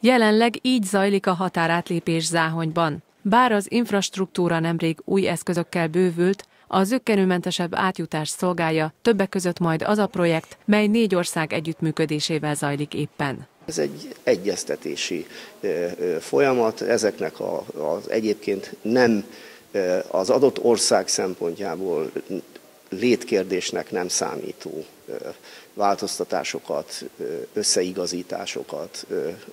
Jelenleg így zajlik a határátlépés Záhonyban. Bár az infrastruktúra nemrég új eszközökkel bővült, a zöggenőmentesebb átjutás szolgálja, többek között majd az a projekt, mely négy ország együttműködésével zajlik éppen. Ez egy egyeztetési folyamat, ezeknek az egyébként nem az adott ország szempontjából létkérdésnek nem számító változtatásokat, összeigazításokat,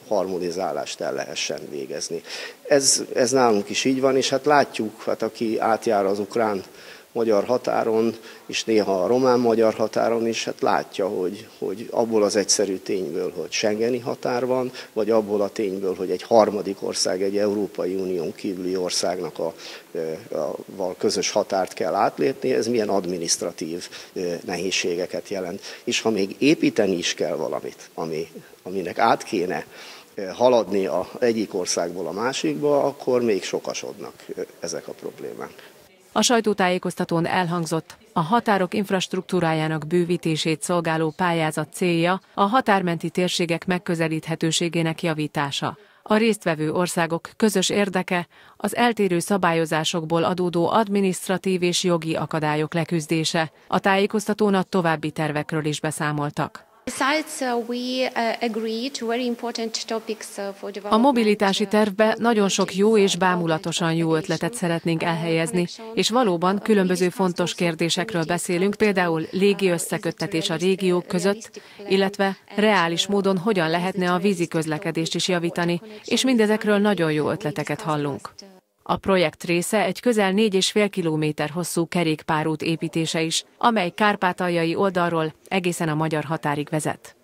harmonizálást el lehessen végezni. Ez, ez nálunk is így van, és hát látjuk, hát aki átjár az ukrán magyar határon, és néha a román-magyar határon is, hát látja, hogy, hogy abból az egyszerű tényből, hogy Schengeni határ van, vagy abból a tényből, hogy egy harmadik ország, egy Európai Unión kívüli országnak a, a, a közös határt kell átlépni, ez milyen administratív nehézségeket jelent. És ha még építeni is kell valamit, ami, aminek át kéne haladni a egyik országból a másikba, akkor még sokasodnak ezek a problémák. A sajtótájékoztatón elhangzott, a határok infrastruktúrájának bővítését szolgáló pályázat célja a határmenti térségek megközelíthetőségének javítása. A résztvevő országok közös érdeke az eltérő szabályozásokból adódó adminisztratív és jogi akadályok leküzdése. A tájékoztatón a további tervekről is beszámoltak. Uh, uh, a mobilitási tervbe nagyon sok jó és bámulatosan jó ötletet szeretnénk elhelyezni, és valóban különböző fontos kérdésekről beszélünk, például légi összeköttetés a régiók között, illetve reális módon hogyan lehetne a vízi közlekedést is javítani, és mindezekről nagyon jó ötleteket hallunk. A projekt része egy közel 4,5 kilométer hosszú kerékpárút építése is, amely kárpátaljai oldalról egészen a magyar határig vezet.